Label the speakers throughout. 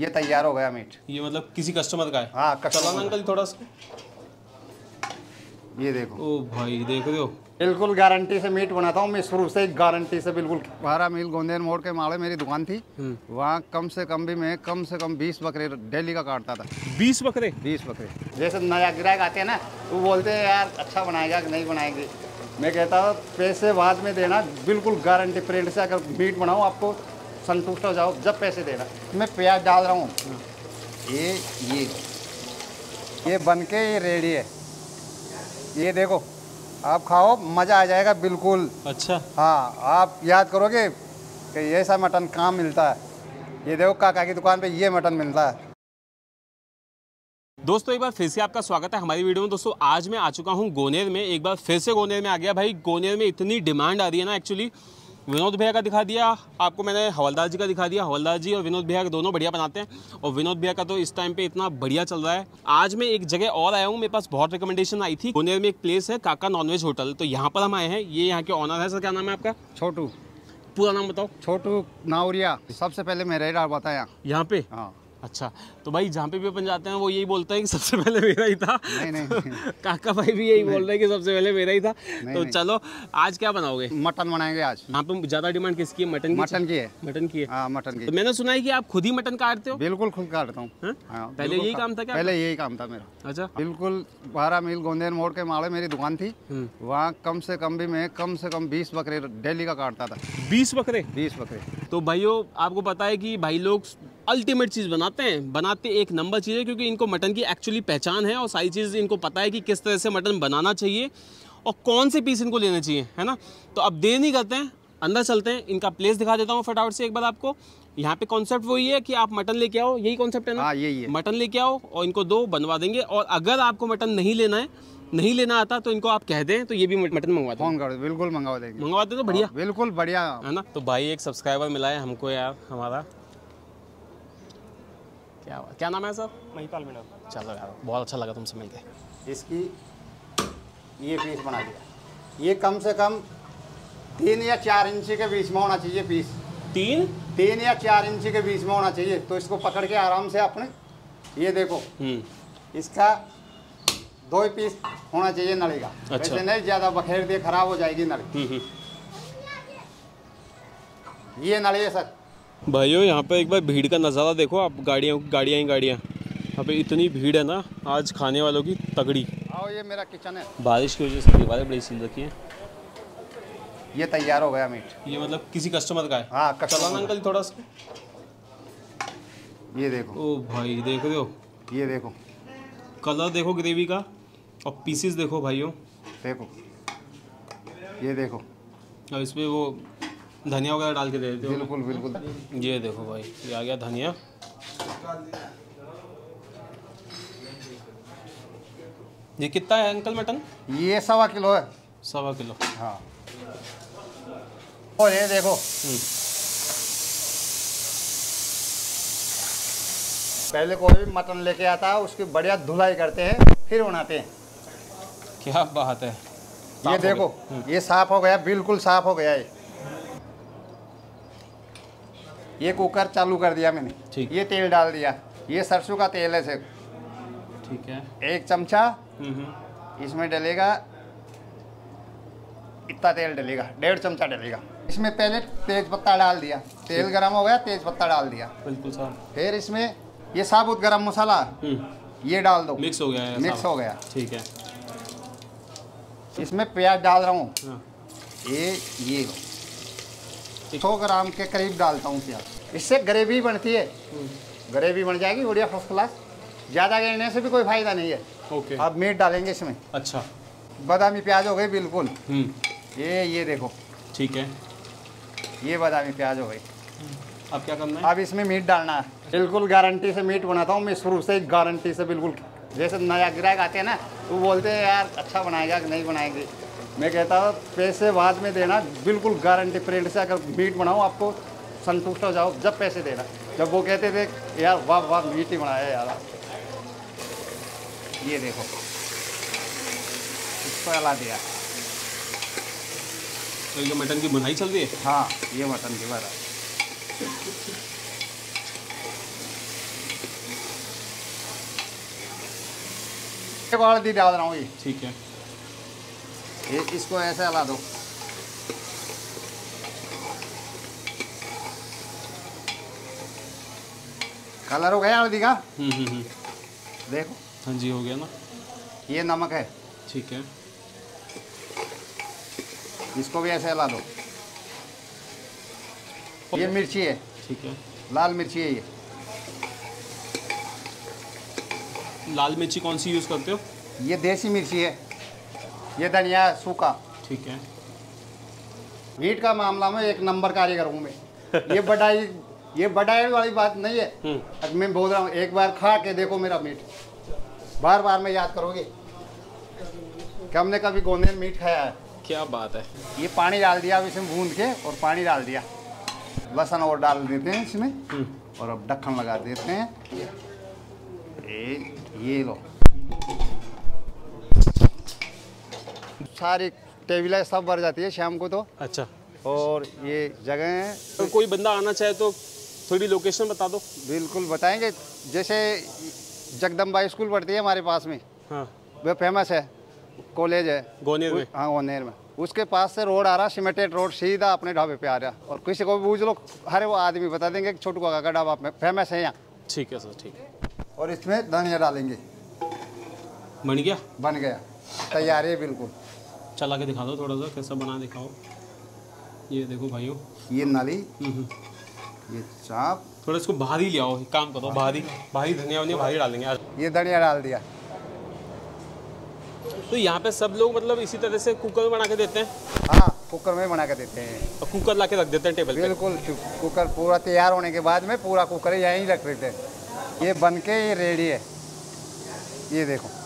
Speaker 1: ये तैयार हो गया मीट।
Speaker 2: ये मतलब किसी कस्टमर का है?
Speaker 1: हाँ
Speaker 2: चला ना
Speaker 1: कस्टमर
Speaker 2: अंकल थोड़ा सा।
Speaker 1: ये देखो।
Speaker 2: ओ भाई देख रहे हो?
Speaker 1: बिल्कुल गारंटी से मीट बनाता हूँ मैं शुरू से ही गारंटी से बिल्कुल। बारह मील गोंदेर मोड़ के माड़े मेरी दुकान थी।
Speaker 2: हम्म।
Speaker 1: वहाँ कम से कम भी मैं कम से कम बीस बकरे डेली का काटता था।
Speaker 2: बीस बकरे?
Speaker 1: बीस बकरे। जैसे नया ग्राहक आते हैं ना वो बोलते हैं यार अच्छा बनाएगा कि नहीं बनाएँगे? मैं कहता हूँ पैसे बाद में देना बिल्कुल गारंटी प्रिंट से अगर मीट बनाऊँ आपको संतुष्ट हो जाओ जब पैसे देना। मैं प्याज डाल रहा हूँ। ये ये ये बन के ये रेडी है। ये देखो आप खाओ मज़ा आ जाएगा बिल्कुल।
Speaker 2: अच्छा।
Speaker 1: हाँ आप याद करोगे कि ऐसा मटन कहाँ मिलता है? ये देखो काका की दुकान पे ये मटन मिलता है।
Speaker 2: दोस्तों एक बार फिर से आपका स्वागत है हमारी वीडियो में। दोस्तों आज मैं आ चुका हूँ गोनेर में। एक बार फिर से गोनेर में आ गया। भाई गोनेर में इतनी डिमांड आ रही है ना एक्चुअली विनोद भैया का दिखा दिया आपको मैंने हवलदार जी का दिखा दिया। हवलदार जी और विनोद भैया दोनों बढ़िया बनाते हैं। और विनोद भैया का तो इस टाइम पे इतना बढ़िया चल रहा है। आज मैं एक जगह और आया हूँ मेरे पास बहुत रिकमेंडेशन आई थी। गोनेर में एक प्लेस है काका नॉनवेज होटल तो यहाँ पर हम आए हैं। ये यहाँ के ऑनर है सर क्या नाम है आपका?
Speaker 1: छोटू।
Speaker 2: पूरा नाम बताओ।
Speaker 1: छोटू नावरिया सबसे पहले मेरा ही रहा बताया।
Speaker 2: यहाँ पे?
Speaker 1: हाँ।
Speaker 2: अच्छा तो भाई जहाँ पे भी अपन जाते हैं वो यही बोलते हैं कि सबसे पहले मेरा ही था।
Speaker 1: नहीं नहीं, नहीं
Speaker 2: काका भाई भी यही बोल रहे हैं कि सबसे पहले मेरा ही था।
Speaker 1: नहीं,
Speaker 2: तो
Speaker 1: नहीं।
Speaker 2: चलो आज क्या बनाओगे?
Speaker 1: मटन बनाएँगे आज।
Speaker 2: यहाँ पे ज़्यादा डिमांड किसकी है? मटन की
Speaker 1: मटन की है।
Speaker 2: मटन की है।
Speaker 1: हाँ मटन
Speaker 2: तो
Speaker 1: की
Speaker 2: मैंने सुना है कि आप खुद ही मटन काटते हो।
Speaker 1: बिल्कुल खुद काटता हूँ।
Speaker 2: हैं?
Speaker 1: हाँ,
Speaker 2: पहले यही काम था क्या
Speaker 1: पहले यही काम था मेरा।
Speaker 2: अच्छा।
Speaker 1: बिल्कुल बारह मील गोंदेर मोड़ के माड़े मेरी दुकान थी।
Speaker 2: हम्म।
Speaker 1: वहाँ कम से कम भी मैं कम से कम बीस बकरे डेली का काटता था।
Speaker 2: बीस बकरे?
Speaker 1: बीस बकरे।
Speaker 2: तो भाइयों आपको पता है कि भाई लोग अल्टीमेट चीज़ बनाते हैं बनाते एक नंबर चीज़ है क्योंकि इनको मटन की एक्चुअली पहचान है और सारी चीज़ इनको पता है कि किस तरह से मटन बनाना चाहिए और कौन से पीस इनको लेने चाहिए है ना? तो अब देर नहीं करते हैं अंदर चलते हैं इनका प्लेस दिखा देता हूँ फटाफट से एक बार आपको। यहाँ पे कॉन्सेप्ट वही है कि आप मटन लेके आओ यही कॉन्सेप्ट है ना?
Speaker 1: हाँ यही है।
Speaker 2: मटन लेके आओ और इनको दो बनवा देंगे और अगर आपको मटन नहीं लेना है नहीं लेना आता तो इनको आप कह दें तो ये भी मटन मंगवा
Speaker 1: फ़ोन कर दो बिल्कुल मंगवा देंगे।
Speaker 2: मंगवा दे तो बढ़िया।
Speaker 1: बिल्कुल बढ़िया।
Speaker 2: है ना? तो भाई एक सब्सक्राइबर मिला है हमको यार हमारा। क्या क्या नाम है सर?
Speaker 3: महिपाल मीणा
Speaker 2: चलो यार बहुत अच्छा लगा तुमसे मिलके।
Speaker 1: इसकी ये पीस बना दिया। ये कम से कम तीन या चार इंची के बीच में होना चाहिए पीस
Speaker 2: तीन?
Speaker 1: तीन या चार इंची के बीच में होना चाहिए। तो इसको पकड़ के आराम से आपने ये देखो।
Speaker 2: हम्म।
Speaker 1: इसका दो ही पीस होना चाहिए नली का।
Speaker 2: अच्छा।
Speaker 1: वैसे नहीं ज़्यादा बखेर दिए खराब हो जाएगी नली।
Speaker 2: हम्म, हम्म।
Speaker 1: ये नली है सर।
Speaker 2: भाइयों यहाँ पे एक बार भीड़ का नज़ारा देखो आप गाड़ियाँ गाड़ियाँ ही गाड़ियाँ। यहाँ पे इतनी भीड़ है ना आज खाने वालों की तगड़ी।
Speaker 1: आओ ये मेरा किचन है।
Speaker 2: बारिश की वजह से दीवारें बड़ी सील रखी हैं।
Speaker 1: ये तैयार हो गया मीट
Speaker 2: ये मतलब किसी कस्टमर का है?
Speaker 1: हाँ
Speaker 2: अंकल थोड़ा सा।
Speaker 1: ये देखो।
Speaker 2: ओ भाई देख रहे हो?
Speaker 1: ये देखो।
Speaker 2: कलर देखो ग्रेवी का और पीसेस देखो भाइयों।
Speaker 1: देखो। ये देखो।
Speaker 2: और इसमें वो धनिया वगैरह डाल के दे देते हो?
Speaker 1: बिल्कुल बिल्कुल।
Speaker 2: ये देखो भाई ये आ गया धनिया। ये कितना है अंकल मटन?
Speaker 1: ये सवा किलो है।
Speaker 2: सवा किलो।
Speaker 1: हाँ। और ये देखो। पहले कोई भी मटन लेके आता है उसकी बढ़िया धुलाई करते हैं फिर बनाते हैं।
Speaker 2: क्या बात है।
Speaker 1: ये देखो ये साफ़ हो गया बिल्कुल साफ़ हो गया ये। ये कुकर चालू कर दिया मैंने।
Speaker 2: ठीक।
Speaker 1: ये तेल डाल दिया। ये सरसों का तेल है सिर्फ़।
Speaker 2: ठीक है।
Speaker 1: एक चमचा।
Speaker 2: हम्म, हम्म।
Speaker 1: इसमें डलेगा। इतना तेल डलेगा। डेढ़ चमचा डलेगा। इसमें पहले तेज पत्ता डाल दिया। तेल गरम हो गया तेज पत्ता डाल दिया।
Speaker 2: बिल्कुल साहब
Speaker 1: फिर इसमें ये साबुत गरम मसाला।
Speaker 2: हम्म,
Speaker 1: ये डाल दो।
Speaker 2: मिक्स हो गया है
Speaker 1: मिक्स हो गया।
Speaker 2: ठीक है।
Speaker 1: इसमें प्याज डाल रहा हूँ।
Speaker 2: हाँ,
Speaker 1: ये ये। सौ ग्राम के करीब डालता हूँ प्याज। इससे ग्रेवी बनती है। ग्रेवी बन जाएगी बढ़िया फ़र्स्ट क्लास ज़्यादा गिरने से भी कोई फ़ायदा नहीं है।
Speaker 2: ओके।
Speaker 1: अब मीट डालेंगे इसमें।
Speaker 2: अच्छा।
Speaker 1: बादामी प्याज हो गई बिल्कुल।
Speaker 2: हम्म,
Speaker 1: ये ये देखो।
Speaker 2: ठीक है।
Speaker 1: ये बादामी प्याज हो गई
Speaker 2: अब क्या करना है?
Speaker 1: अब इसमें मीट डालना है। बिल्कुल गारंटी से मीट बनाता हूँ। मैं शुरू से गारंटी से बिल्कुल। जैसे नया ग्राहक आते हैं ना वो बोलते हैं यार अच्छा बनाएगा कि नहीं बनाएँगे? मैं कहता था पैसे बाद में देना बिल्कुल गारंटी फ्रेंड से अगर मीट बनाओ आपको संतुष्ट हो जाओ जब पैसे देना। जब वो कहते थे यार वाह वाह मीट ही बनाया यार। ये देखो। इसको दिया।
Speaker 2: तो ये मटन की बुनाई चल रही है?
Speaker 1: हाँ ये मटन की बनाई एक दी डाल रहा हूँ ये।
Speaker 2: ठीक है।
Speaker 1: इसको ऐसे हिला दो। कलर हो गया हल्दी का?
Speaker 2: हम्म हम्म हम्म।
Speaker 1: देखो।
Speaker 2: हाँ जी हो गया ना?
Speaker 1: ये नमक है।
Speaker 2: ठीक है।
Speaker 1: इसको भी ऐसे हिला दो। ये मिर्ची है।
Speaker 2: ठीक है।
Speaker 1: लाल मिर्ची है ये।
Speaker 2: लाल मिर्ची कौन सी यूज़ करते हो?
Speaker 1: ये देसी मिर्ची है। ये धनिया है, सूखा।
Speaker 2: ठीक है।
Speaker 1: मीट का मामला में एक नंबर कारीगर हूँ मैं। ये बढ़ाई ये बढ़ाई वाली बात नहीं है।
Speaker 2: हम्म।
Speaker 1: अब मैं बोल रहा हूँ एक बार खा के देखो मेरा मीट। बार बार में याद करोगे? कि हमने कभी गोंदे मीट खाया है?
Speaker 2: क्या बात है।
Speaker 1: ये पानी डाल दिया अब इसमें भून के और पानी डाल दिया। लहसुन और डाल देते हैं इसमें।
Speaker 2: हम्म।
Speaker 1: और अब ढक्कन लगा देते हैं। ये लो। सारी टेबलें सब भर जाती है शाम को तो।
Speaker 2: अच्छा।
Speaker 1: और ये जगह है।
Speaker 2: तो कोई बंदा आना चाहे तो थोड़ी लोकेशन बता दो।
Speaker 1: बिल्कुल बताएँगे। जैसे जगदम्बा स्कूल पढ़ती है हमारे पास में।
Speaker 2: हाँ।
Speaker 1: वो फ़ेमस है। कॉलेज है।
Speaker 2: गोनेर में।
Speaker 1: हाँ गोनेर में। उसके पास से रोड आ रहा सीमेंटेड रोड सीधा अपने ढाबे पे आ रहा। और किसी को भी पूछ लो हर वो आदमी बता देंगे कि छोटू काका का ढाबा फ़ेमस है यहाँ।
Speaker 2: ठीक है सर ठीक। है
Speaker 1: और इसमें धनिया डालेंगे।
Speaker 2: बन गया?
Speaker 1: बन गया। तैयार है बिल्कुल।
Speaker 2: चला के दिखा दो थोड़ा सा कैसा बना दिखाओ। ये देखो भाइयों।
Speaker 1: ये नाली?
Speaker 2: हम्म, हम्म।
Speaker 1: ये चाप?
Speaker 2: थोड़ा इसको बाहर ही ले आओ काम करो बाहर ही धनिया वनिया ही डालेंगे
Speaker 1: ये धनिया डाल दिया।
Speaker 2: तो यहाँ पे सब लोग मतलब इसी तरह से कुकर में बना के देते हैं?
Speaker 1: हाँ कुकर में बना के देते हैं।
Speaker 2: और कुकर ला के रख देते हैं टेबल
Speaker 1: बिल्कुल कुकर पूरा तैयार होने के बाद में पूरा कुकर यहीं रख देते हैं। ये बन के ये रेडी है। ये देखो।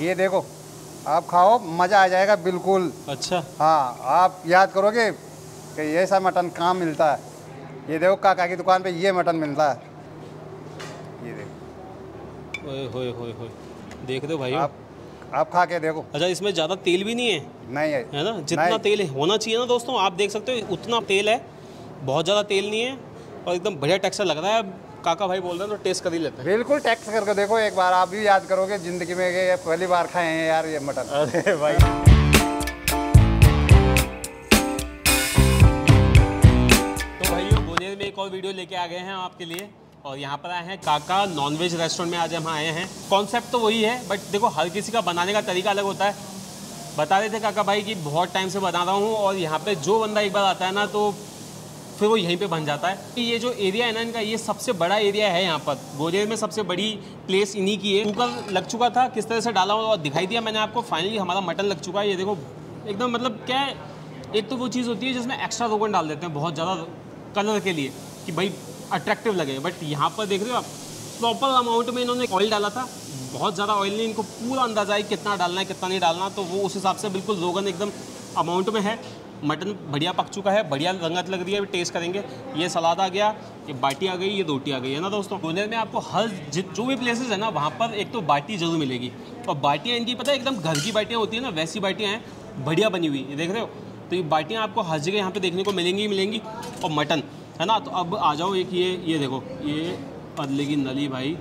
Speaker 1: ये देखो आप खाओ मज़ा आ जाएगा बिल्कुल।
Speaker 2: अच्छा।
Speaker 1: हाँ आप याद करोगे कि ऐसा मटन कहाँ मिलता है? ये देखो काका की दुकान पे ये मटन मिलता है। ये देखो।
Speaker 2: ओए होए होए होए। देख दो भाइयों?
Speaker 1: आप आप खा के देखो।
Speaker 2: अच्छा इसमें ज़्यादा तेल भी नहीं है?
Speaker 1: नहीं है।
Speaker 2: है ना? जितना। तेल होना चाहिए ना दोस्तों आप देख सकते हो उतना तेल है। बहुत ज़्यादा तेल नहीं है और एकदम बढ़िया टेक्सचर लग रहा है। काका भाई बोल रहे हैं तो टेस्ट कर ही लेते हैं।
Speaker 1: बिल्कुल टैक्स करके देखो एक बार आप भी याद करोगे ज़िंदगी में ये पहली बार खाए हैं यार ये मटन।
Speaker 2: अरे भाई। तो भाइयों बोनेर में एक और वीडियो लेके आ गए हैं आपके लिए। और यहाँ पर आए हैं काका नॉनवेज रेस्टोरेंट में आज हम आए हैं। कॉन्सेप्ट तो वही है बट देखो हर किसी का बनाने का तरीका अलग होता है। बता रहे थे काका भाई कि बहुत टाइम से बना रहा हूँ और यहाँ पे जो बंदा एक बार आता है ना तो फिर वो यहीं पे बन जाता है। ये जो एरिया है ना इनका, ये सबसे बड़ा एरिया है यहाँ पर। ग्वालियर में सबसे बड़ी प्लेस इन्हीं की है। कुकर लग चुका था, किस तरह से डाला हुआ और दिखाई दिया मैंने आपको। फाइनली हमारा मटन लग चुका है। ये देखो, एकदम मतलब क्या है, एक तो वो चीज़ होती है जिसमें एक्स्ट्रा रोगन डाल देते हैं बहुत ज़्यादा कलर के लिए, कि भाई अट्रैक्टिव लगे। बट यहाँ पर देख रहे हो आप प्रॉपर अमाउंट में इन्होंने ऑयल डाला था। बहुत ज़्यादा ऑयल नहीं, इनको पूरा अंदाज़ा है कितना डालना है, कितना नहीं डालना। तो वो उस हिसाब से बिल्कुल रोगन एकदम अमाउंट में है। मटन बढ़िया पक चुका है बढ़िया रंगत लग रही है अभी टेस्ट करेंगे। ये सलाद आ गया ये बाटी आ गई ये रोटी आ गई है ना दोस्तों? गोनेर में आपको हर जि- जो भी प्लेसेस है ना वहाँ पर एक तो बाटी ज़रूर मिलेगी। और बाटियाँ इनकी पता है एकदम घर की बाटियाँ होती है ना वैसी बाटियाँ हैं बढ़िया बनी हुई ये देख रहे हो? तो ये बाटियाँ आपको हर जगह यहाँ पर देखने को मिलेंगी ही मिलेंगी। और मटन है ना? तो अब आ जाओ एक ये ये देखो ये अदले की नली भाई।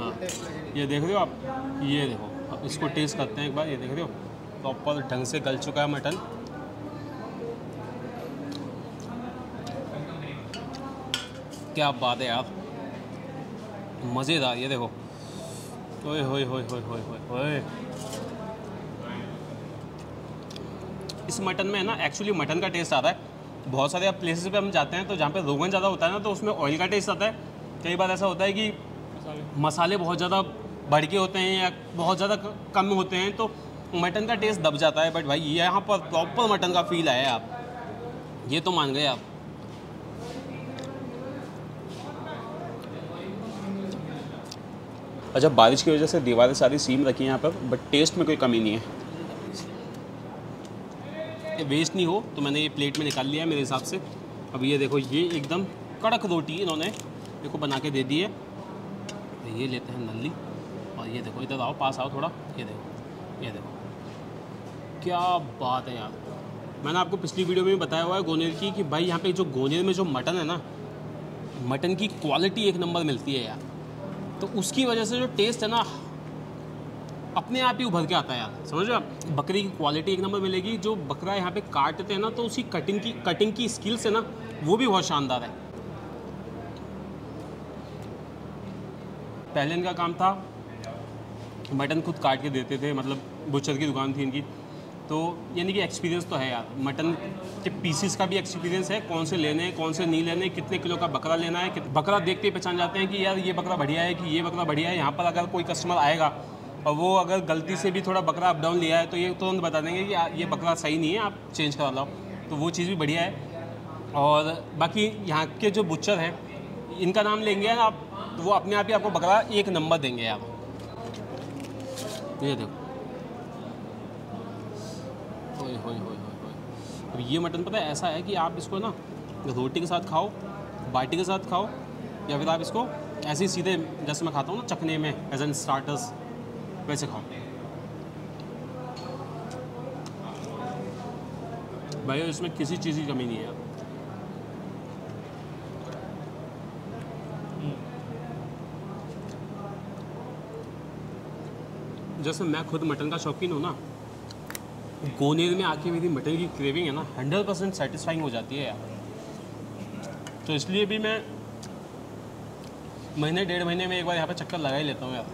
Speaker 2: हाँ। ये देख रहे हो आप? ये देखो अब इसको टेस्ट करते हैं एक बार ये देख रहे हो? प्रॉपर ढंग से गल चुका है मटन। क्या बात है यार। मज़ेदार ये देखो। ओए होए होए होए होए होए होए। इस मटन में है ना एक्चुअली मटन का टेस्ट आता है। बहुत सारे अब प्लेसेस पे हम जाते हैं तो जहाँ पे रोगन ज़्यादा होता है ना तो उसमें ऑयल का टेस्ट आता है। कई बार ऐसा होता है कि मसाले। बहुत ज़्यादा बढ़ के होते हैं या बहुत ज़्यादा कम होते हैं तो मटन का टेस्ट दब जाता है बट भाई ये यहाँ पर प्रॉपर मटन का फील आया आप। ये तो मान गए आप। अच्छा बारिश की वजह से दीवारें सारी सीम रखी हैं यहाँ पर बट टेस्ट में कोई कमी नहीं है। ये वेस्ट नहीं हो तो मैंने ये प्लेट में निकाल लिया है मेरे हिसाब से। अब ये देखो ये एकदम कड़क रोटी इन्होंने को बना के दे दी है। तो ये लेते हैं नल्ली और ये देखो इधर आओ पास आओ थोड़ा ये देखो ये देखो। क्या बात है यार। मैंने आपको पिछली वीडियो में बताया हुआ है गोनेर की कि भाई यहाँ पे जो गोनेर में जो मटन है ना, मटन की क्वालिटी एक नंबर मिलती है यार। तो उसकी वजह से जो टेस्ट है ना, अपने आप ही उभर के आता है यार। समझ आप? बकरी की क्वालिटी एक नंबर मिलेगी, जो बकरा यहाँ पे काटते हैं ना तो उसकी कटिंग की कटिंग की स्किल्स है ना, वो भी बहुत शानदार है। पहले इनका काम था, मटन खुद काट के देते थे मतलब बुचर की दुकान थी इनकी। तो यानी कि एक्सपीरियंस तो है यार। मटन के पीसीस का भी एक्सपीरियंस है। कौन से लेने हैं कौन से नहीं लेने हैं, कितने किलो का बकरा लेना है बकरा देखते ही पहचान जाते हैं कि यार ये बकरा बढ़िया है कि ये बकरा बढ़िया है। यहाँ पर अगर कोई कस्टमर आएगा और वो अगर गलती से भी थोड़ा बकरा अप डाउन लिया है तो ये तुरंत बता देंगे कि ये बकरा सही नहीं है आप चेंज करा लो तो वो चीज़ भी बढ़िया है। और बाकी यहाँ के जो बुच्चर हैं इनका नाम लेंगे आप वो अपने आप ही आपको बकरा एक नंबर देंगे यार। ये देखो। ओए। अब ये मटन पता है ऐसा है कि आप इसको ना रोटी के साथ खाओ, बाटी के साथ खाओ, या फिर आप इसको ऐसे ही सीधे, जैसे मैं खाता हूँ ना, चखने में एज एन स्टार्टर्स वैसे खाओ भाई, इसमें किसी चीज़ की कमी नहीं है जैसे मैं खुद मटन का शौकीन हूँ ना गोनेर में आके मेरी मटन की क्रेविंग है ना हंड्रेड परसेंट सेटिस्फाइंग हो जाती है यार। तो इसलिए भी मैं महीने, डेढ़ महीने में एक बार यहाँ पे चक्कर लगा ही लेता हूँ यार।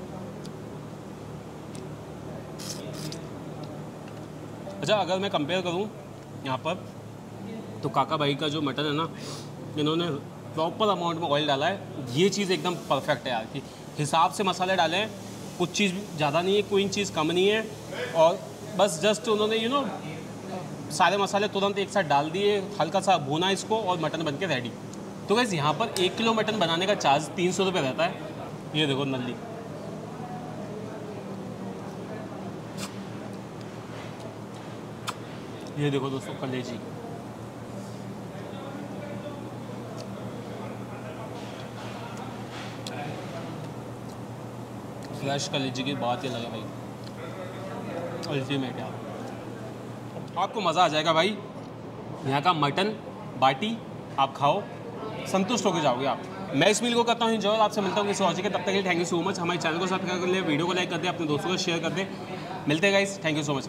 Speaker 2: अच्छा अगर मैं कंपेयर करूँ यहाँ पर तो काका भाई का जो मटन है ना, इन्होंने प्रॉपर अमाउंट में ऑयल डाला है। ये चीज़ एकदम परफेक्ट है यार, कि हिसाब से मसाले डाले, कुछ चीज़ ज़्यादा नहीं है, कोई चीज़ कम नहीं है, और बस जस्ट उन्होंने यू नो सारे मसाले तुरंत एक साथ डाल दिए, हल्का सा भूना इसको और मटन बन के रेडी तो गैस यहाँ पर एक किलो मटन बनाने का चार्ज तीन सौ रुपये रहता है। ये देखो नल्ली। ये देखो दोस्तों, कलेजी। फ्रेश कलेजी की बात ही लगे भाई। अल्टीमेट क्या? आपको मज़ा आ जाएगा भाई। यहाँ का मटन, बाटी, आप खाओ। संतुष्ट होकर जाओगे आप। मैं इस मील को करता हूँ इंजॉय आपसे मिलता हूँ किसी और तब तक के लिए थैंक यू सो मच हमारे चैनल को सब्सक्राइब कर ले वीडियो को लाइक कर दे, अपने दोस्तों को शेयर कर दे। मिलते हैं guys thank you so much